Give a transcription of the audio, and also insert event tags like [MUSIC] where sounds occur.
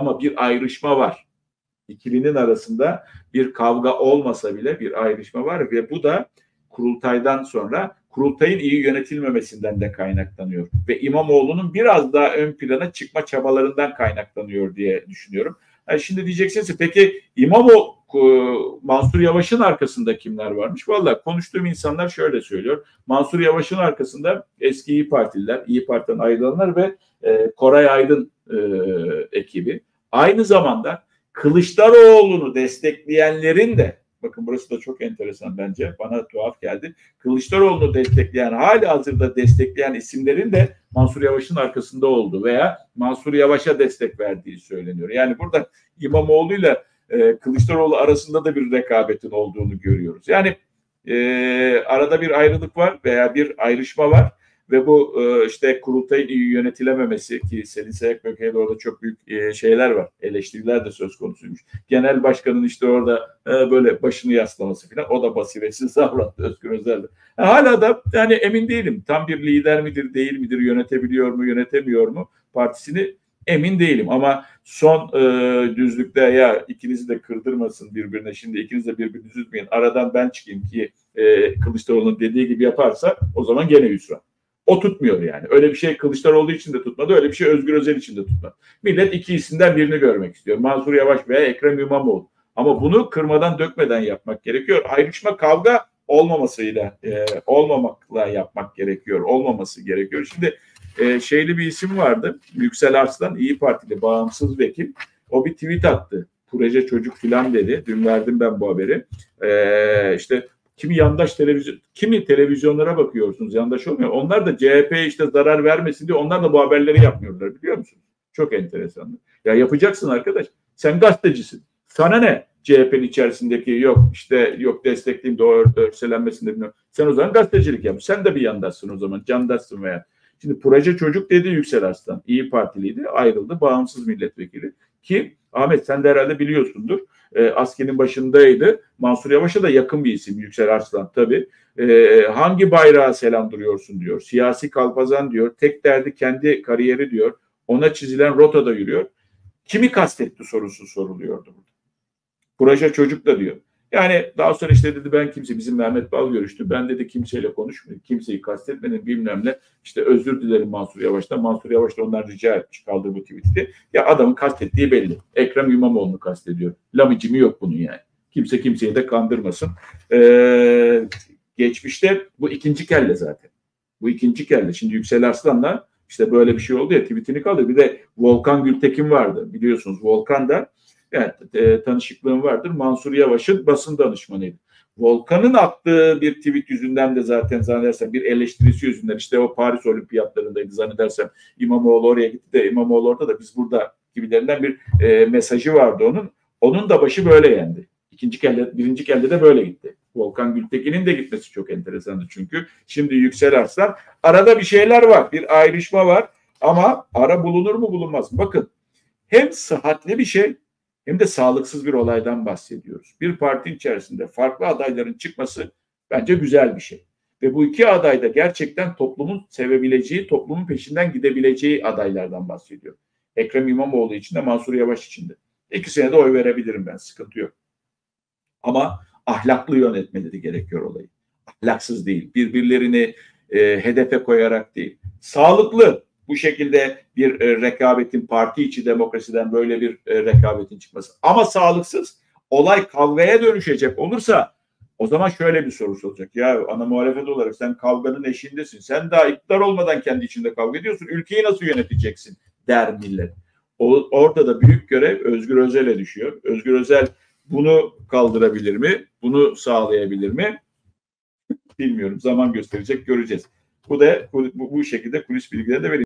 ama bir ayrışma var. İkilinin arasında bir kavga olmasa bile bir ayrışma var ve bu da kurultaydan sonra kurultayın iyi yönetilmemesinden de kaynaklanıyor. Ve İmamoğlu'nun biraz daha ön plana çıkma çabalarından kaynaklanıyor diye düşünüyorum. Yani şimdi diyeceksiniz ki peki İmamoğlu Mansur Yavaş'ın arkasında kimler varmış? Valla konuştuğum insanlar şöyle söylüyor. Mansur Yavaş'ın arkasında eski İyi Partililer, İyi Parti'den ayrılanlar ve e, Koray Aydın e, ekibi. Aynı zamanda Kılıçdaroğlu'nu destekleyenlerin de bakın burası da çok enteresan bence bana tuhaf geldi. Kılıçdaroğlu'nu destekleyen hali hazırda destekleyen isimlerin de Mansur Yavaş'ın arkasında olduğu veya Mansur Yavaş'a destek verdiği söyleniyor. Yani burada İmamoğlu ile e, Kılıçdaroğlu arasında da bir rekabetin olduğunu görüyoruz. Yani e, arada bir ayrılık var veya bir ayrışma var ve bu e, işte kurultayın iyi yönetilememesi ki Selin Sayak Böke'ye orada çok büyük e, şeyler var. Eleştiriler de söz konusuymuş. Genel başkanın işte orada e, böyle başını yaslaması falan o da basiretsiz [LAUGHS] davrandı Özgür Özel'de. Hala da yani emin değilim. Tam bir lider midir değil midir yönetebiliyor mu yönetemiyor mu partisini emin değilim ama son e, düzlükte ya ikinizi de kırdırmasın birbirine şimdi ikiniz de birbirinizi üzmeyin aradan ben çıkayım ki e, Kılıçdaroğlu'nun dediği gibi yaparsa o zaman gene hüsran. O tutmuyor yani. Öyle bir şey Kılıçdaroğlu için de tutmadı. Öyle bir şey Özgür Özel için de tutmadı. Millet iki isimden birini görmek istiyor. Mansur Yavaş veya Ekrem İmamoğlu. Ama bunu kırmadan dökmeden yapmak gerekiyor. Ayrışma kavga olmamasıyla e, olmamakla yapmak gerekiyor. Olmaması gerekiyor. Şimdi e, şeyli bir isim vardı. Yüksel Arslan İyi Partili bağımsız vekil. O bir tweet attı. Proje çocuk filan dedi. Dün verdim ben bu haberi. E, işte kimi yandaş televizyon, kimi televizyonlara bakıyorsunuz yandaş olmuyor. Onlar da CHP işte zarar vermesin diye onlar da bu haberleri yapmıyorlar biliyor musunuz? Çok enteresan. Ya yapacaksın arkadaş. Sen gazetecisin. Sana ne? CHP'nin içerisindeki yok işte yok destekleyeyim de o örselenmesinde bilmiyorum. Sen o zaman gazetecilik yap. Sen de bir yandaşsın o zaman. Candaşsın veya. Şimdi proje çocuk dedi Yüksel Arslan. İyi Partiliydi. Ayrıldı. Bağımsız milletvekili. Ki Ahmet sen de herhalde biliyorsundur e, askerin başındaydı. Mansur Yavaş'a da yakın bir isim Yüksel Arslan tabii. E, hangi bayrağa selam duruyorsun diyor. Siyasi kalpazan diyor. Tek derdi kendi kariyeri diyor. Ona çizilen rotada yürüyor. Kimi kastetti sorusu soruluyordu burada. Proje çocuk da diyor. Yani daha sonra işte dedi ben kimse bizim Mehmet Bal görüştü. Ben dedi kimseyle konuşmadım. Kimseyi kastetmedim bilmem ne. İşte özür dilerim Mansur Yavaş'tan. Mansur Yavaş da onlar rica etmiş kaldı bu tweet'i. Ya adamın kastettiği belli. Ekrem İmamoğlu'nu kastediyor. Lamicimi yok bunun yani. Kimse kimseyi de kandırmasın. Ee, geçmişte bu ikinci kelle zaten. Bu ikinci kelle. Şimdi Yüksel Arslan'la işte böyle bir şey oldu ya tweetini kaldı. Bir de Volkan Gültekin vardı. Biliyorsunuz Volkan da Evet, e, tanışıklığım vardır. Mansur Yavaş'ın basın danışmanıydı. Volkan'ın attığı bir tweet yüzünden de zaten zannedersem bir eleştirisi yüzünden işte o Paris olimpiyatlarındaydı zannedersem İmamoğlu oraya gitti de İmamoğlu orada da biz burada gibilerinden bir e, mesajı vardı onun. Onun da başı böyle yendi. İkinci kelle, birinci kelle de böyle gitti. Volkan Gültekin'in de gitmesi çok enteresandı çünkü. Şimdi Yüksel Arslan. Arada bir şeyler var. Bir ayrışma var. Ama ara bulunur mu bulunmaz mı? Bakın hem sıhhatli bir şey hem de sağlıksız bir olaydan bahsediyoruz. Bir parti içerisinde farklı adayların çıkması bence güzel bir şey. Ve bu iki aday da gerçekten toplumun sevebileceği, toplumun peşinden gidebileceği adaylardan bahsediyor. Ekrem İmamoğlu için de Mansur Yavaş için de. İkisine de oy verebilirim ben, sıkıntı yok. Ama ahlaklı yönetmeleri gerekiyor olayı. Ahlaksız değil, birbirlerini e, hedefe koyarak değil. Sağlıklı, bu şekilde bir e, rekabetin parti içi demokrasiden böyle bir e, rekabetin çıkması. Ama sağlıksız olay kavgaya dönüşecek olursa o zaman şöyle bir soru olacak. Ya ana muhalefet olarak sen kavganın eşindesin. Sen daha iktidar olmadan kendi içinde kavga ediyorsun. Ülkeyi nasıl yöneteceksin der millet. O, orada da büyük görev Özgür Özel'e düşüyor. Özgür Özel bunu kaldırabilir mi? Bunu sağlayabilir mi? Bilmiyorum. Zaman gösterecek, göreceğiz. Bu da bu, bu şekilde kulis bilgileri de vereyim.